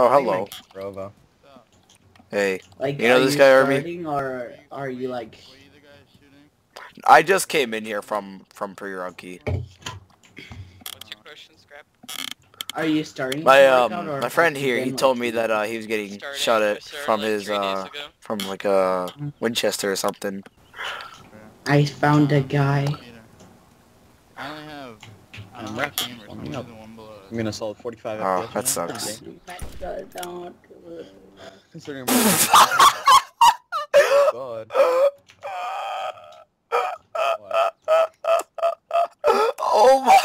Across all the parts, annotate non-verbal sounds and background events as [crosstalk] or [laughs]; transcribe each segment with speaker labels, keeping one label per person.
Speaker 1: Oh, hello.
Speaker 2: Rovo.
Speaker 1: Hey.
Speaker 3: Like,
Speaker 1: You know this
Speaker 3: you
Speaker 1: guy, Arby?
Speaker 3: or are you like?
Speaker 4: Were you the guy shooting?
Speaker 1: I just came in here from from pre-rookie.
Speaker 5: What's your question, Scrap?
Speaker 3: Are you starting?
Speaker 1: My um
Speaker 3: or
Speaker 1: my friend here, he told me that uh he was getting
Speaker 5: Started
Speaker 1: shot at
Speaker 5: started,
Speaker 1: from
Speaker 5: like,
Speaker 1: his uh from like uh Winchester or something.
Speaker 3: I found a guy.
Speaker 4: I only have. I don't
Speaker 2: I'm
Speaker 4: have
Speaker 2: wrecked.
Speaker 4: gamers.
Speaker 2: Warming
Speaker 4: I'm
Speaker 2: up.
Speaker 4: using one below.
Speaker 2: I'm gonna solid 45
Speaker 1: ah, [laughs]
Speaker 2: Oh,
Speaker 1: that
Speaker 2: right now.
Speaker 1: sucks.
Speaker 2: Okay. Considering God. [laughs]
Speaker 1: oh my!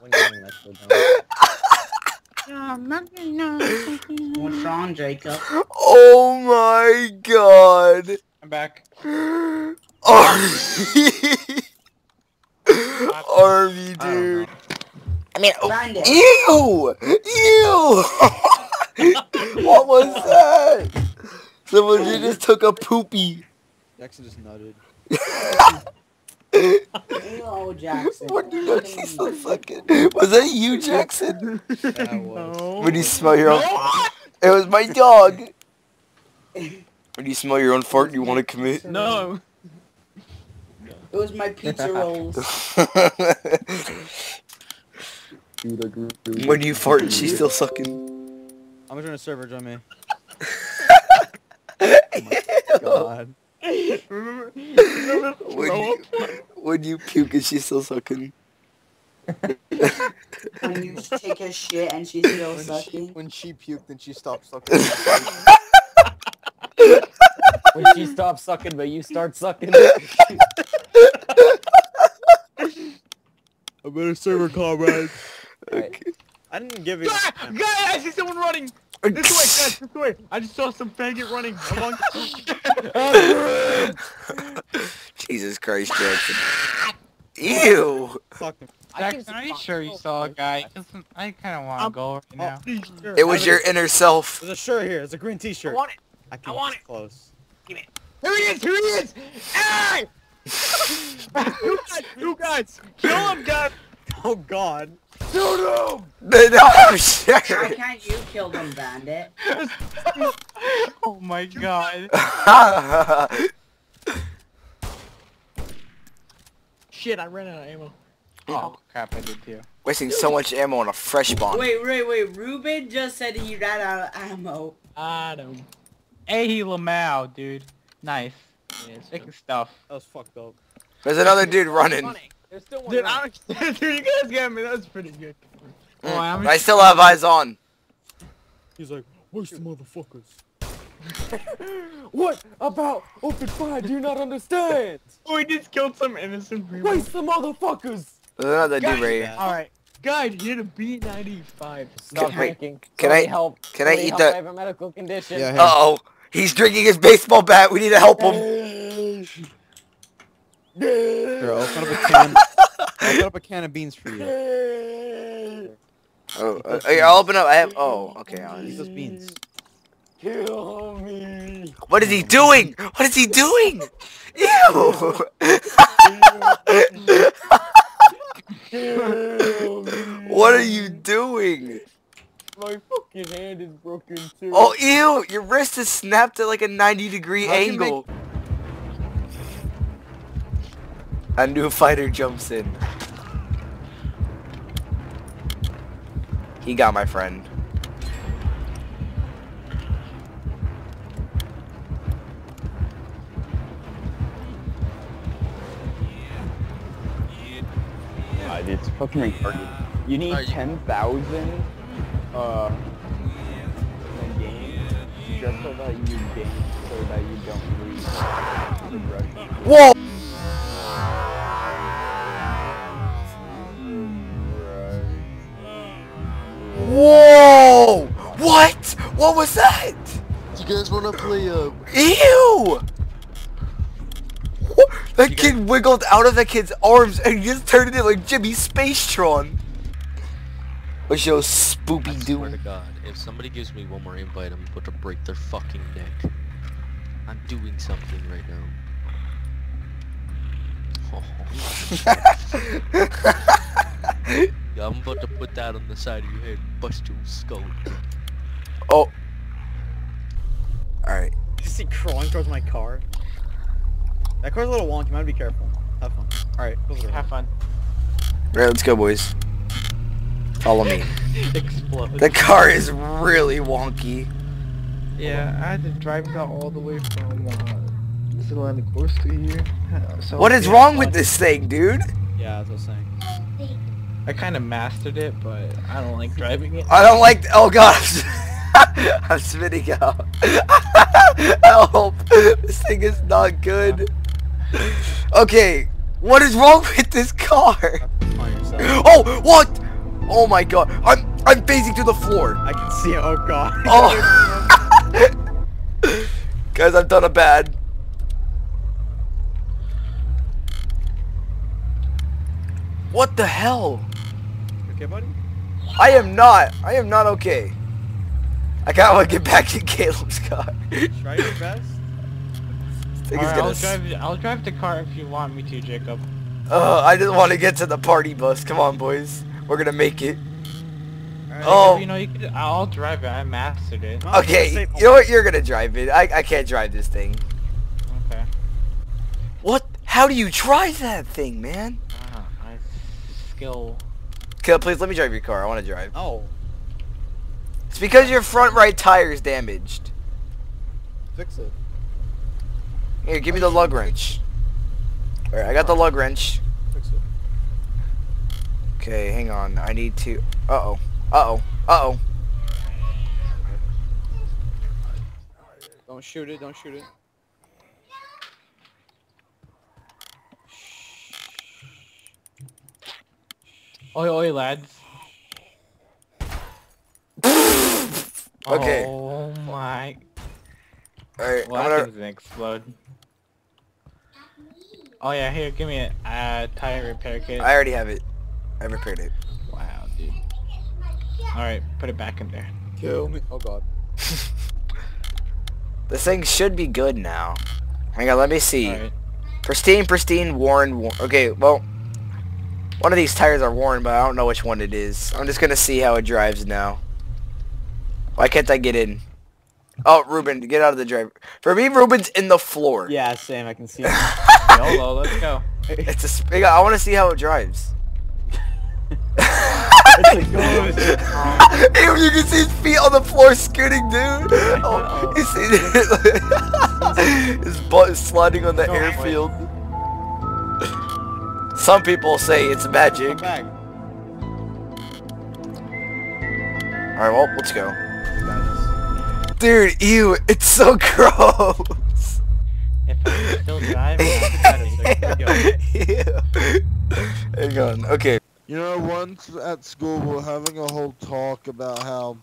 Speaker 2: When getting that still down.
Speaker 3: What's wrong, Jacob?
Speaker 1: Oh my god!
Speaker 6: I'm back. [laughs]
Speaker 1: Oh, Army! Army,
Speaker 2: I don't
Speaker 1: dude.
Speaker 2: know.
Speaker 1: I mean, oh,
Speaker 3: Bandit.
Speaker 1: Ew! Ew! [laughs] what was that? Someone just took a poopy.
Speaker 2: Jackson just nutted.
Speaker 3: Hello, Jackson.
Speaker 1: What you know, she's so fucking. Was that you, Jackson?
Speaker 2: That was.
Speaker 1: When you smell your own. It was my dog. When you smell your own fart, you want to commit.
Speaker 6: No.
Speaker 3: It was my pizza rolls. [laughs] [laughs]
Speaker 2: Dude, I agree.
Speaker 1: when you fart, and she's still sucking.
Speaker 2: I'm gonna join a server, join oh me. God.
Speaker 6: Remember? Remember?
Speaker 1: When you, when you puke, and she's still sucking.
Speaker 3: when you take a shit and she's still
Speaker 2: When she,
Speaker 3: sucking.
Speaker 2: when she puked and she stopped sucking.
Speaker 7: When she stops sucking, but you start sucking. [laughs]
Speaker 2: I'm in a server, comrades.
Speaker 1: Okay.
Speaker 2: I didn't give you.
Speaker 6: Ah, guy, I see someone running. This way, guys, this way. I just saw some faggot running along. [laughs]
Speaker 1: Jesus Christ, Jackson. Ew!
Speaker 2: Fuck him.
Speaker 7: Jackson,
Speaker 8: are you sure you saw a guy? 'Cause I kind of want to go right now.
Speaker 6: Oh,
Speaker 1: It was your inner self.
Speaker 2: There's a shirt here. It's a green t-shirt.
Speaker 6: I want it.
Speaker 2: I, can
Speaker 6: want
Speaker 2: it. Close. Give it.
Speaker 6: Here he is! Here he is! Hey! [laughs] you guys! You guys! Kill him, guys! [laughs]
Speaker 2: Oh God.
Speaker 6: Shoot him! [laughs]
Speaker 1: Oh, no, sure.
Speaker 3: Why can't you kill them, bandit? [laughs]
Speaker 8: Oh my god. [laughs]
Speaker 6: Shit, I ran out of ammo.
Speaker 8: Oh crap, I did too.
Speaker 1: Wasting so much ammo on a fresh bomb.
Speaker 3: Wait, wait, wait. Ruben just said he ran out of ammo.
Speaker 6: I don't.
Speaker 8: Hey Lamau, dude. Nice.
Speaker 6: Yeah, it's
Speaker 8: Making stuff.
Speaker 2: That was fucked up.
Speaker 1: There's another dude running.
Speaker 7: There's still one
Speaker 6: Dude,
Speaker 7: running.
Speaker 6: I, [laughs] dude, you guys got me. That was pretty good.
Speaker 8: Oh, I'm
Speaker 1: I still have eyes on.
Speaker 2: He's like, where's the motherfuckers? [laughs]
Speaker 7: What about open fire? Do you not understand? [laughs]
Speaker 6: Oh, we just killed some innocent people.
Speaker 7: Where's the motherfuckers?
Speaker 1: There's another dude
Speaker 6: Guys,
Speaker 1: right here.
Speaker 6: Alright. Guys, hit a B95.
Speaker 7: Stop
Speaker 1: Can I-
Speaker 7: drinking.
Speaker 1: can
Speaker 7: Somebody
Speaker 1: I-
Speaker 7: help?
Speaker 1: can I eat that-
Speaker 7: I have a medical condition.
Speaker 2: Yeah, hey.
Speaker 1: Uh oh. He's drinking his baseball bat. We need to help him.
Speaker 2: Here, I'll open up a [laughs] can. I'll open up a can of beans for you.
Speaker 1: Oh, uh, okay, I'll open up. I have. Oh, okay. I'll-
Speaker 2: Eat those beans.
Speaker 7: Kill me.
Speaker 1: What is he doing? What is he doing? Ew!
Speaker 7: Kill [laughs] me.
Speaker 1: what are you doing?
Speaker 7: My fucking hand is broken too.
Speaker 1: Oh, ew! Your wrist is snapped at like a 90 degree
Speaker 2: How'd you
Speaker 1: angle. A new fighter jumps in. He got my friend.
Speaker 7: God, it's fucking retarded. You need
Speaker 5: you-
Speaker 7: 10,000 uh, in game just so that you gain, so that you don't lose progression.
Speaker 1: Whoa! Whoa! What? Was that?
Speaker 4: You guys wanna play uh
Speaker 1: Ew! What? That kid wiggled out of that kid's arms and just turned into like Jimmy Spacetron. What's your spoopy
Speaker 5: I swear to? God, if somebody gives me one more invite, I'm about to break their fucking neck. I'm doing something right now. [laughs] [laughs] Yeah, I'm about to put that on the side of your head, bust your skull.
Speaker 1: Oh. Alright.
Speaker 6: Did you see crawling towards my car? That car's a little wonky. I might be careful. Have fun. All right. close the door.
Speaker 8: Have fun.
Speaker 1: Alright, let's go, boys. Follow me. [laughs]
Speaker 8: Explode.
Speaker 1: The car is really wonky.
Speaker 2: Yeah, I had to drive that all the way from uh, Atlantic Coast to here. [laughs] So
Speaker 1: What is
Speaker 2: yeah,
Speaker 1: wrong with this thing, dude?
Speaker 6: Yeah, that's what I was saying.
Speaker 2: I kind of mastered it, but I don't like driving it.
Speaker 1: I don't like. Oh god, [laughs] [laughs] I'm spitting out. [laughs] Help! This thing is not good. Okay, what is wrong with this car?
Speaker 6: Oh,
Speaker 1: oh what? Oh my god, I'm I'm phasing to the floor.
Speaker 6: I can see it. Oh god. [laughs]
Speaker 1: Oh, guys, I've done a bad. What the hell?
Speaker 6: okay, buddy.
Speaker 1: I am not. I am not okay. I kinda wanna get back in Caleb's car.
Speaker 6: Try your best. [laughs]
Speaker 1: This thing is
Speaker 8: Alright,
Speaker 1: gonna
Speaker 8: I'll drive. I'll drive the car if you want me to, Jacob.
Speaker 1: Uh, I just want to get to the party bus. Come on, boys. We're gonna make it.
Speaker 6: Alright.
Speaker 1: Oh.
Speaker 8: You know, you could, I'll drive it. I mastered it.
Speaker 6: Well, I was gonna
Speaker 1: Okay, you know what? You're gonna drive it. I, I can't drive this thing.
Speaker 8: Okay.
Speaker 1: What? How do you drive that thing, man?
Speaker 8: Ah, I skill.
Speaker 1: Caleb, please let me drive your car. I want to drive.
Speaker 6: Oh,
Speaker 1: It's because your front right tire is damaged.
Speaker 6: fix it.
Speaker 1: Here, give me the lug wrench. Alright, I got the lug wrench.
Speaker 6: Fix it.
Speaker 1: Okay, hang on. I need to... Uh-oh. Uh-oh. Uh-oh.
Speaker 6: Don't shoot it. Don't shoot it.
Speaker 8: Oi, oi, lads.
Speaker 1: Okay.
Speaker 8: Oh my.
Speaker 1: Alright,
Speaker 8: Well,
Speaker 1: I'm
Speaker 8: that
Speaker 1: gonna...
Speaker 8: thing's gonna explode. Oh yeah, here, give me a uh, tire repair kit.
Speaker 1: I already have it. I repaired it.
Speaker 8: Wow, dude. Alright, put it back in there.
Speaker 6: Kill me. Oh god. [laughs]
Speaker 1: This thing should be good now. Hang on, let me see.
Speaker 8: Alright.
Speaker 1: Pristine, pristine, worn, worn. Okay, well, one of these tires are worn, but I don't know which one it is. I'm just gonna see how it drives now. Why can't I get in? Oh, Ruben, get out of the driver. For me, Ruben's in the floor.
Speaker 6: Yeah, same. I can see it. [laughs]
Speaker 8: YOLO, let's go.
Speaker 1: It's a. sp- I want to see how it drives.
Speaker 6: it's like, oh, [laughs]
Speaker 1: you can see his feet on the floor scooting, dude. Oh, [laughs] oh you see it? his butt is sliding on the
Speaker 8: No,
Speaker 1: airfield. Some people say it's magic. Alright, well, let's go. Dude, ew, it's so [laughs] gross.
Speaker 8: If I'm [laughs] still driving, I'll be better.
Speaker 1: Ew. [laughs] Hang on, okay.
Speaker 9: You know, once at school we we're having a whole talk about how,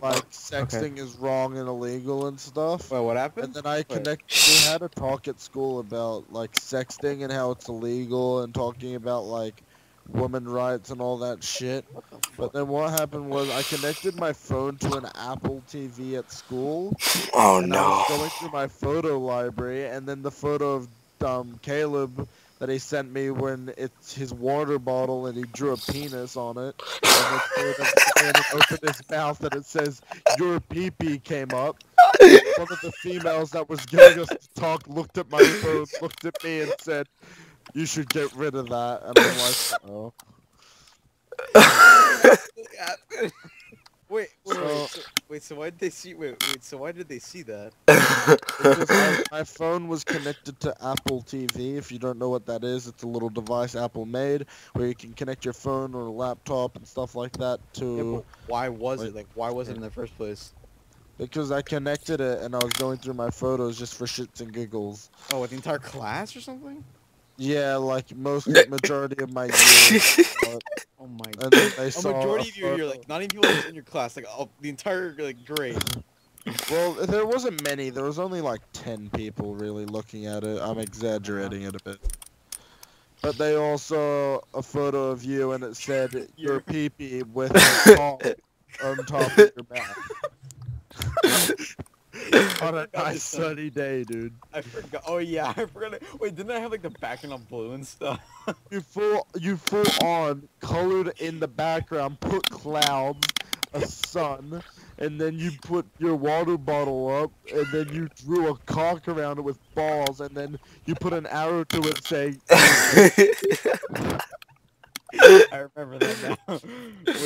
Speaker 9: like, sexting is wrong and illegal and stuff.
Speaker 6: Wait, what happened?
Speaker 9: And then I connected, We had a talk at school about like sexting and how it's illegal, and talking about like women rights and all that shit. But then what happened was I connected my phone to an Apple TV at school,
Speaker 1: Oh
Speaker 9: and I
Speaker 1: no.
Speaker 9: was going through my photo library, and then the photo of um, Caleb that he sent me when it's his water bottle and he drew a penis on it, and, it, [laughs] and it opened his mouth and it says "Your pee-pee" came up. One of the females that was giving us the talk looked at my phone, looked at me, and said, "You should get rid of that." And I'm like, [laughs] "Oh."
Speaker 6: Wait, wait,
Speaker 9: So-
Speaker 6: wait, so, wait. So why did they see? Wait, wait. So why did they see that? [laughs]
Speaker 9: Because I, my phone was connected to Apple TV. If you don't know what that is, it's a little device Apple made where you can connect your phone or laptop and stuff like that to.
Speaker 6: but why was
Speaker 9: Wait.
Speaker 6: it? Like, why was it in the first place?
Speaker 9: Because I connected it and I was going through my photos just for shits and giggles.
Speaker 6: Oh, with the entire class or something?
Speaker 9: Yeah, like most majority of my [laughs] year. but- uh,
Speaker 6: Oh my.
Speaker 9: and then they
Speaker 6: A
Speaker 9: saw
Speaker 6: majority of you, you're like not even people in your class, like oh, the entire like grade.
Speaker 9: Well, there wasn't many. There was only like ten people really looking at it. I'm exaggerating it a bit. But they all saw a photo of you and it said [laughs] your
Speaker 6: Your-
Speaker 9: pee-pee with [laughs] a top on top of your back. [laughs] on a [laughs] nice sunny day, dude.
Speaker 6: I forgot. Oh yeah, I forgot. it- Wait, didn't I have like the background on blue and stuff?
Speaker 9: You full, you full on colored in the background, put clouds, a sun, and then you put your water bottle up, and then you drew a cock around it with balls, and then you put an arrow to it saying, [laughs]
Speaker 6: I remember that now.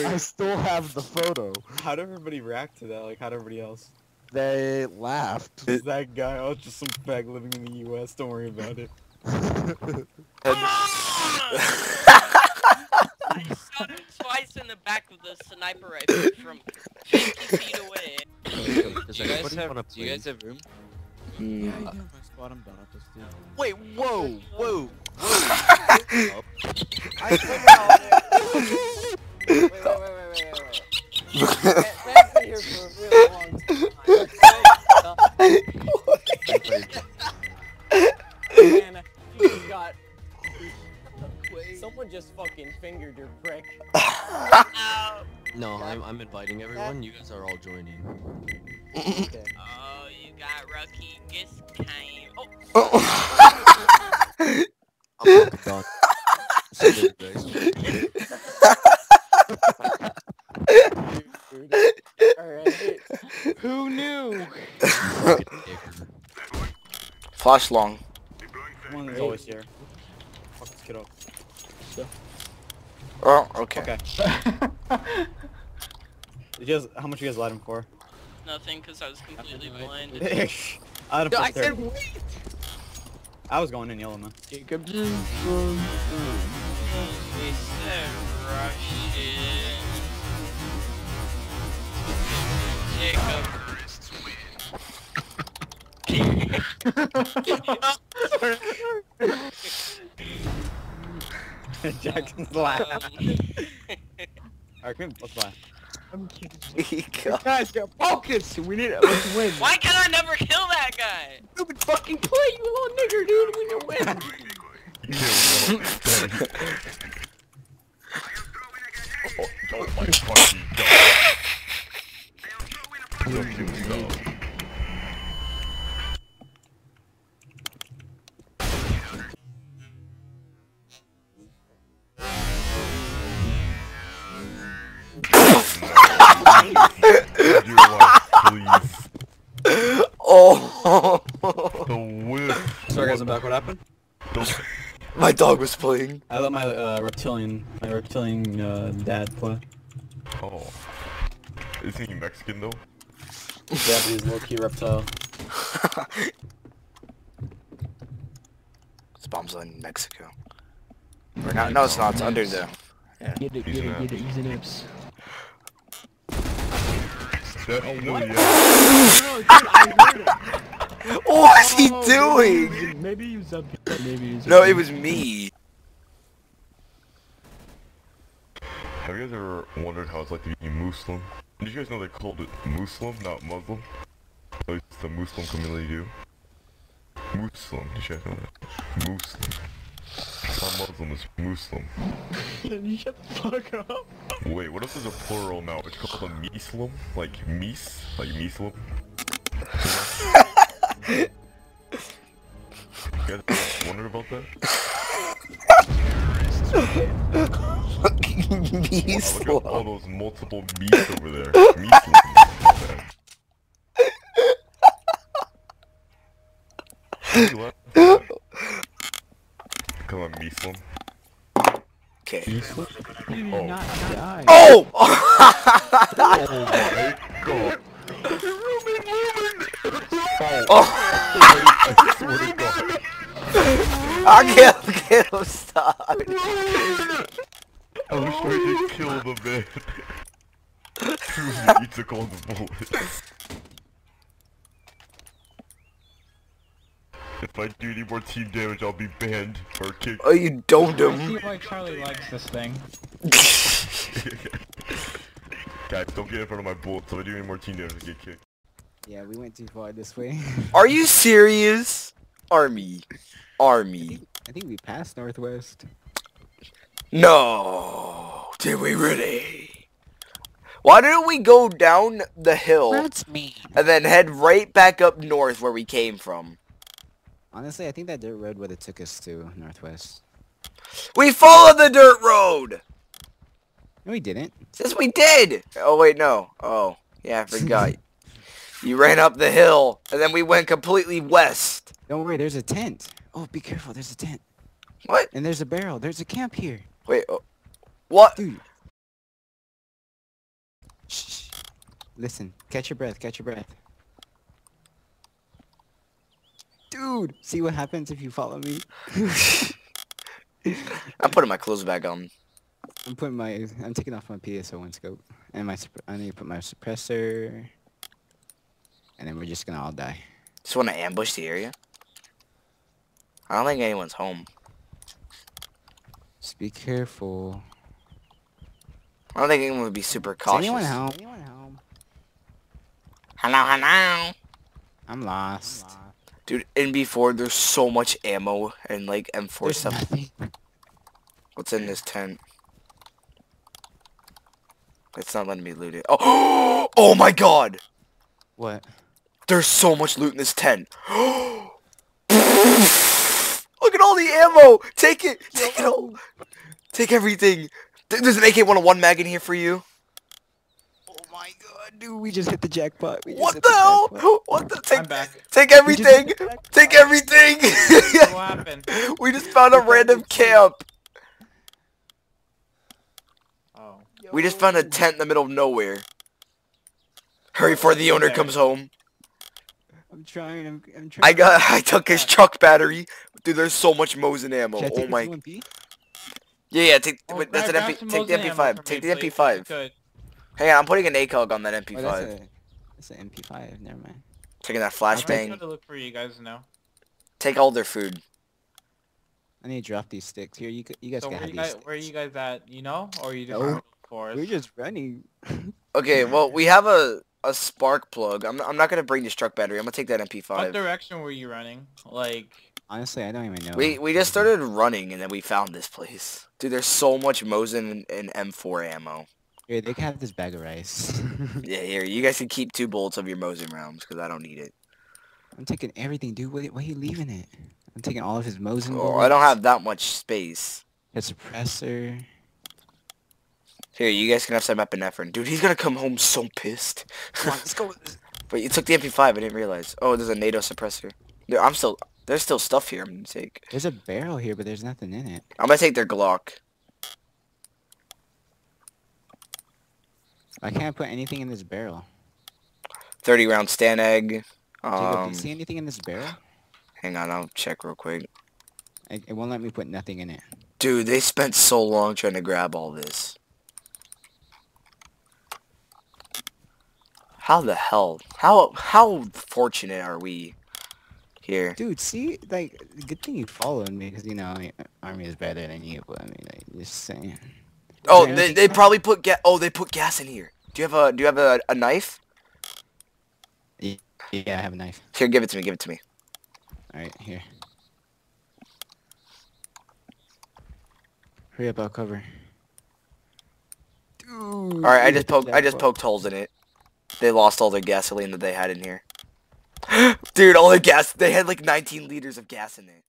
Speaker 9: I still have the photo.
Speaker 6: how did everybody react to that? Like, how did everybody else?
Speaker 9: They laughed.
Speaker 6: Is that guy? Oh, it's just some fag living in the U.S. Don't worry about it. [laughs] [laughs]
Speaker 10: I shot him twice in the back with a sniper rifle from 50 feet away.
Speaker 5: Does
Speaker 11: Do you guys have? Do you guys have room?
Speaker 1: Uh,
Speaker 6: Spot him done. Just do.
Speaker 5: Wait, whoa, whoa. [laughs]
Speaker 7: I put it there. Wait, wait, wait, wait, wait, wait, wait. That- That's here for a really long time. Man, got... Someone just fucking fingered your prick. [laughs]
Speaker 5: No, I'm, I'm inviting everyone. You guys are all joining.
Speaker 7: Okay.
Speaker 10: Oh, you got Rocky Gis came. Oh, [laughs]
Speaker 5: I'm done. See you guys.
Speaker 7: Dude. Alright.
Speaker 2: Who knew?
Speaker 5: Fucking nigger.
Speaker 1: Flash long.
Speaker 6: One is always here. Fuck this kid up.
Speaker 1: Oh, okay.
Speaker 6: Okay. [laughs] You guys, how much you guys lied him for?
Speaker 10: nothing, because I was completely [laughs] blinded.
Speaker 6: I had him
Speaker 2: No, I said wait.
Speaker 6: I was going in yellow man.
Speaker 2: Jacob.
Speaker 10: We said Russian. Jacob. [laughs]
Speaker 6: Jackson's laughing.
Speaker 10: Um,
Speaker 6: Alright, come in, let's buy.
Speaker 2: I'm kidding. [laughs] Guys, get focused. We need to win.
Speaker 10: Why can I never kill that guy?
Speaker 2: Stupid fucking play, you little nigger, dude. We need to win. [laughs]
Speaker 12: Oh my fucking god.
Speaker 1: Dog was playing.
Speaker 6: I let my uh, reptilian, my reptilian uh, dad play.
Speaker 12: Oh. Is he Mexican though?
Speaker 6: Japanese low-key reptile. [laughs]
Speaker 1: This bomb's in Mexico. Or not, no, it's not. It's under the.
Speaker 2: Get it,
Speaker 12: He's
Speaker 2: get
Speaker 12: an
Speaker 2: it, get it.
Speaker 12: ass.
Speaker 2: He's an ips.
Speaker 12: Definitely,
Speaker 2: what?
Speaker 12: yeah. [laughs]
Speaker 2: No, dude, I heard it. [laughs]
Speaker 1: What's he
Speaker 2: Oh,
Speaker 1: doing?
Speaker 2: Maybe he was up here. Maybe he was
Speaker 1: No,
Speaker 2: up
Speaker 1: it was me.
Speaker 12: Have you guys ever wondered how it's like to be Muslim? Did you guys know they called it Muslim, not Muslim? At least the Muslim community do. Muslim, did you guys know that? Muslim. Not Muslim, it's Muslim. [laughs]
Speaker 2: you shut the fuck up.
Speaker 12: Wait, what if there's a plural now? It's called a Muslim? Like Mis? Like Muslim? You guys wondered about that?
Speaker 1: Fucking me
Speaker 12: Wow, look at all those multiple meats over there. Muslim. Come on, Muslim.
Speaker 1: Okay.
Speaker 2: Did he
Speaker 12: Oh.
Speaker 2: not die?
Speaker 1: Oh! [laughs]
Speaker 12: Oh my god.
Speaker 1: oh!
Speaker 12: I swear to god.
Speaker 1: I can't, can't stop.
Speaker 12: I wish I could kill the man. Truly, he took all the bullets. If I do any more team damage, I'll be banned or kicked.
Speaker 1: Oh, you domed
Speaker 8: See
Speaker 1: him.
Speaker 8: why Charlie likes this thing. [laughs]
Speaker 12: Guys, don't get in front of my bullets. If I do any more team damage, I get kicked.
Speaker 7: Yeah, we went too far this way. [laughs]
Speaker 1: Are you serious? Army. Army.
Speaker 7: I think we passed Northwest.
Speaker 1: No. Did we really? Why didn't we go down the hill
Speaker 7: That's me.
Speaker 1: and then head right back up north where we came from?
Speaker 7: Honestly, I think that dirt road would have took us to Northwest.
Speaker 1: We followed the dirt road!
Speaker 11: No, we didn't.
Speaker 1: Yes, we did! Oh, wait, no. Oh, yeah, I forgot. [laughs] you ran up the hill, and then we went completely west.
Speaker 11: Don't worry, there's a tent. Oh, be careful, there's a tent.
Speaker 1: What?
Speaker 11: And there's a barrel. There's a camp here.
Speaker 1: Wait, oh, what?
Speaker 11: Dude. Shh. Listen, catch your breath, catch your breath. Dude, see what happens if you follow me? [laughs]
Speaker 1: I'm putting my clothes back on.
Speaker 11: I'm putting my, I'm taking off my PSO1 scope. And my, supp- I need to put my suppressor. And then we're just gonna all die.
Speaker 1: Just want to ambush the area? I don't think anyone's home.
Speaker 11: Just be careful.
Speaker 1: I don't think anyone would be super
Speaker 11: Is
Speaker 1: cautious.
Speaker 11: anyone home? Anyone home?
Speaker 1: Hello, hello.
Speaker 11: I'm lost.
Speaker 1: Dude, in B4, there's so much ammo and like M4
Speaker 11: There's
Speaker 1: stuff.
Speaker 11: nothing.
Speaker 1: What's in this tent? It's not letting me loot it. Oh, [gasps] oh my god!
Speaker 11: What?
Speaker 1: There's so much loot in this tent. [gasps] [gasps] Look at all the ammo! Take it! Take it oh. all! Take everything! There's an AK-101 mag in here for you.
Speaker 11: Oh my god, dude, we just hit the jackpot. We just
Speaker 1: What
Speaker 11: hit
Speaker 1: the hell?
Speaker 11: jackpot. [laughs]
Speaker 1: What the? Take,
Speaker 6: I'm back.
Speaker 1: take everything!
Speaker 11: hit the jackpot.
Speaker 1: Take everything!
Speaker 6: What happened? [laughs]
Speaker 1: we just found a random camp.
Speaker 6: Oh.
Speaker 1: We just found a tent in the middle of nowhere. Hurry before the owner comes home.
Speaker 11: I'm trying, I'm, I'm trying.
Speaker 1: I got, [laughs] I took his truck battery. Dude, there's so much Mosin ammo. Oh
Speaker 11: take
Speaker 1: my.
Speaker 11: UMP?
Speaker 1: Yeah, yeah, take,
Speaker 6: Oh,
Speaker 1: wait, that's an MP. Take the MP5. Take
Speaker 6: me,
Speaker 1: the MP5.
Speaker 6: if you could.
Speaker 1: Hey, I'm putting an ACOG on that
Speaker 11: Oh,
Speaker 1: MP5.
Speaker 11: that's a, that's an MP5, never mind.
Speaker 1: Taking that flashbang.
Speaker 6: I'm trying
Speaker 1: flashbang.
Speaker 6: to look for you guys now.
Speaker 1: Take all their food.
Speaker 11: I need to drop these sticks. Here, you, you guys
Speaker 6: So
Speaker 11: can
Speaker 6: where
Speaker 11: have
Speaker 6: you,
Speaker 11: these
Speaker 6: guys,
Speaker 11: sticks.
Speaker 6: where you guys at? You know, or you just
Speaker 11: No.
Speaker 6: forest?
Speaker 11: We're just running. [laughs]
Speaker 1: Okay, well, we have a, a spark plug. I'm, I'm not going to bring this truck battery. I'm going to take that MP5.
Speaker 6: What direction were you running? Like,
Speaker 11: Honestly, I don't even know.
Speaker 1: We, we just started running and then we found this place. Dude, there's so much Mosin and, and M4 ammo.
Speaker 11: Here, they can have this bag of rice. [laughs]
Speaker 1: Yeah, here, you guys can keep two bullets of your Mosin rounds because I don't need it.
Speaker 11: I'm taking everything, dude. Why, why are you leaving it? I'm taking all of his Mosin
Speaker 1: Oh, I don't have that much space.
Speaker 11: His suppressor.
Speaker 1: Here, you guys can have some epinephrine. Dude, he's gonna come home so pissed.
Speaker 11: Come on, let's go. [laughs]
Speaker 1: But you took the MP5, I didn't realize. Oh, there's a NATO suppressor. Dude, I'm still, there's still stuff here I'm gonna take.
Speaker 11: There's a barrel here, but there's nothing in it.
Speaker 1: I'm gonna take their Glock.
Speaker 11: I can't put anything in this barrel.
Speaker 1: 30 round.
Speaker 11: Jacob, do
Speaker 1: Um,
Speaker 11: you see anything in this barrel?
Speaker 1: hang on, I'll check real quick.
Speaker 11: It won't let me put nothing in it.
Speaker 1: Dude, they spent so long trying to grab all this. How the hell? How how fortunate are we here?
Speaker 11: Dude, see, like, good thing you followed me, because, you know, army is better than you, but I mean, like, just saying.
Speaker 1: Oh, they, they probably put gas. Oh, they put gas in here. Do you have a Do you have a, a knife?
Speaker 11: Yeah, I have a knife.
Speaker 1: Here, give it to me. Give it to me.
Speaker 11: Alright, here. Hurry up, I'll cover. Dude.
Speaker 1: All right, I just poked. I just poked holes in it. They lost all their gasoline that they had in here. Dude, all the gas. They had like 19 liters of gas in it.